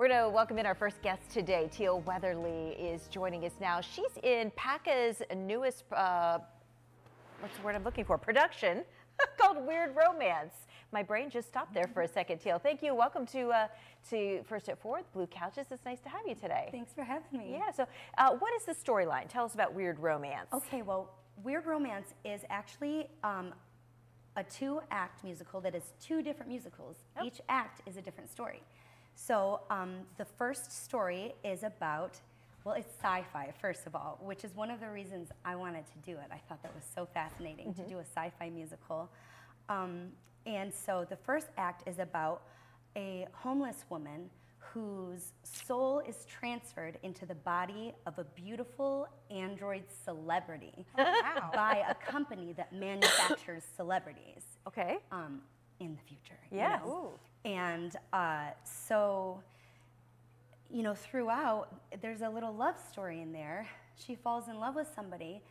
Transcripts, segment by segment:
We're going to welcome in our first guest today. Teal Weatherley is joining us now. She's in PACA's newest, uh, what's the word I'm looking for, production called Weird Romance. My brain just stopped there for a second, Teal. Thank you. Welcome to uh, to First at Fourth Blue Couches. It's nice to have you today. Thanks for having me. Yeah. So, uh, what is the storyline? Tell us about Weird Romance. Okay. Well, Weird Romance is actually um, a two-act musical that is two different musicals. Oh. Each act is a different story. So um, the first story is about, well, it's sci-fi, first of all, which is one of the reasons I wanted to do it. I thought that was so fascinating mm -hmm. to mm-hmm. do a sci-fi musical. Um, and so the first act is about a homeless woman whose soul is transferred into the body of a beautiful android celebrity oh, wow. by a company that manufactures celebrities. Okay. Um, in the future. Yeah. You know? And uh, so, you know, throughout, there's a little love story in there. She falls in love with somebody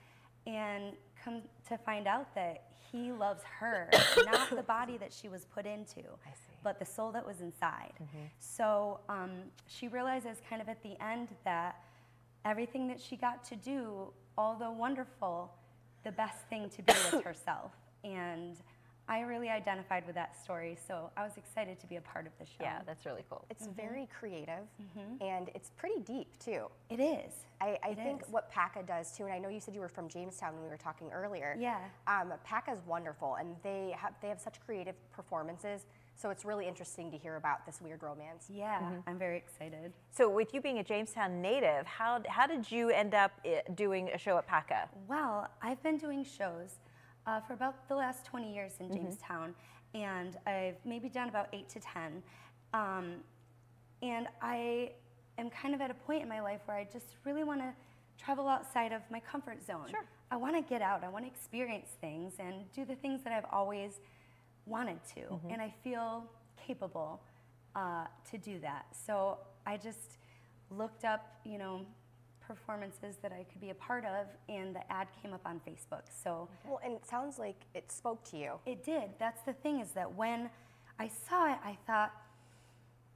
and come to find out that he loves her, not the body that she was put into, but the soul that was inside. Mm -hmm. So um, she realizes kind of at the end that everything that she got to do, although wonderful, the best thing to be was herself. And I really identified with that story, so I was excited to be a part of the show. Yeah, that's really cool. It's mm -hmm. very creative mm -hmm. and it's pretty deep too. It is. I, I it think is. what PACA does too, and I know you said you were from Jamestown when we were talking earlier. Yeah. Um, PACA is wonderful and they have they have such creative performances. So it's really interesting to hear about this weird romance. Yeah, mm -hmm. I'm very excited. So with you being a Jamestown native, how, how did you end up eh, doing a show at PACA? Well, I've been doing shows uh, for about the last 20 years in mm -hmm. Jamestown, and I've maybe done about eight to 10. Um, and I am kind of at a point in my life where I just really want to travel outside of my comfort zone. Sure. I want to get out, I want to experience things and do the things that I've always wanted to. Mm -hmm. And I feel capable uh, to do that. So I just looked up, you know, performances that I could be a part of, and the ad came up on Facebook. So well, and it sounds like it spoke to you. It did. That's the thing is that when I saw it, I thought,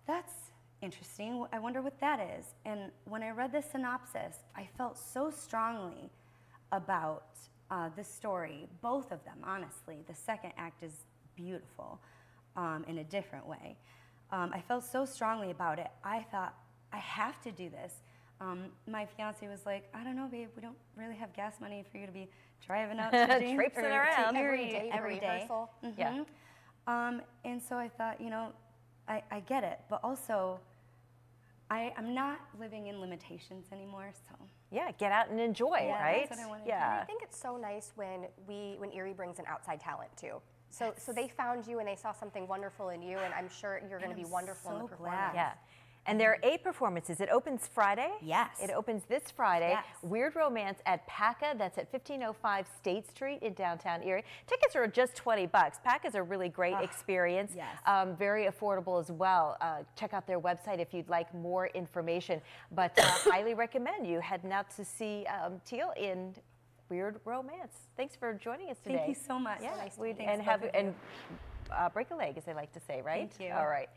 that's interesting. I wonder what that is. And when I read the synopsis, I felt so strongly about uh, the story, both of them, honestly. The second act is beautiful um, in a different way. Um, I felt so strongly about it. I thought, I have to do this. Um, my fiance was like, I don't know, babe, we don't really have gas money for you to be driving out to James, traipsing around every day. Every day. Mm -hmm. Yeah. Um, and so I thought, you know, I, I get it, but also I, am not living in limitations anymore, so. Yeah, get out and enjoy, yeah, right? That's what I want to yeah. do. I think it's so nice when we when Erie brings an outside talent too. So yes. so they found you and they saw something wonderful in you, and I'm sure you're going to be wonderful so in the performance. Glad. Yeah. And there are eight performances. It opens Friday. Yes. It opens this Friday. Yes. Weird Romance at PACA. That's at 1505 State Street in downtown Erie. Tickets are just 20 bucks. PACA is a really great oh, experience. Yes. Um, very affordable as well. Uh, check out their website if you'd like more information. But uh, highly recommend you heading out to see um, Teal in Weird Romance. Thanks for joining us today. Thank you so much. Yeah, nice we, and have and uh, break a leg, as they like to say, right? Thank you. All right.